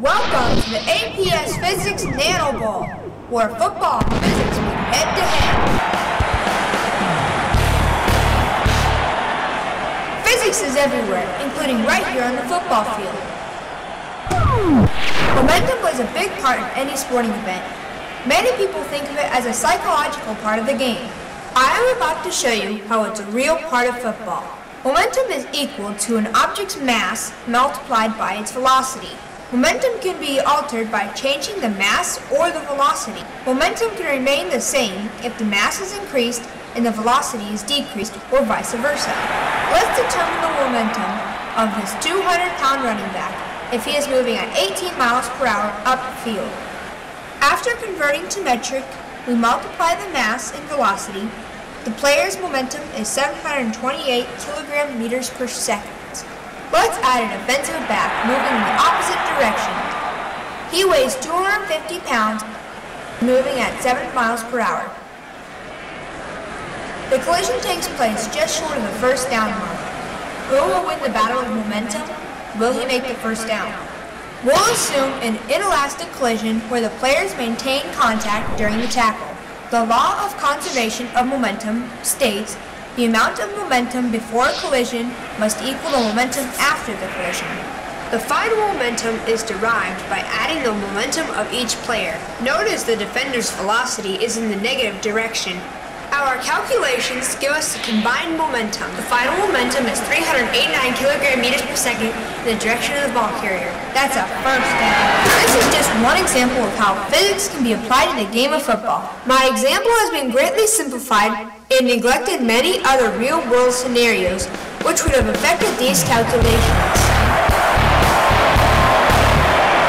Welcome to the APS Physics Nanobowl, where football and physics meet head to head. Physics is everywhere, including right here on the football field. Momentum plays a big part in any sporting event. Many people think of it as a psychological part of the game. I am about to show you how it's a real part of football. Momentum is equal to an object's mass multiplied by its velocity. Momentum can be altered by changing the mass or the velocity. Momentum can remain the same if the mass is increased and the velocity is decreased or vice versa. Let's determine the momentum of this 200-pound running back if he is moving at 18 miles per hour upfield. After converting to metric, we multiply the mass and velocity. The player's momentum is 728 kilogram meters per second. Let's add an offensive back moving in the opposite direction. He weighs 250 pounds, moving at 7 miles per hour. The collision takes place just short of the first down mark. Who will win the battle of momentum? Will he make the first down? We'll assume an inelastic collision where the players maintain contact during the tackle. The law of conservation of momentum states the amount of momentum before a collision must equal the momentum after the collision. The final momentum is derived by adding the momentum of each player. Notice the defender's velocity is in the negative direction. Our calculations give us the combined momentum. The final momentum is 389 kilogram meters per second in the direction of the ball carrier. That's a first down. One example of how physics can be applied in a game of football. My example has been greatly simplified and neglected many other real-world scenarios which would have affected these calculations.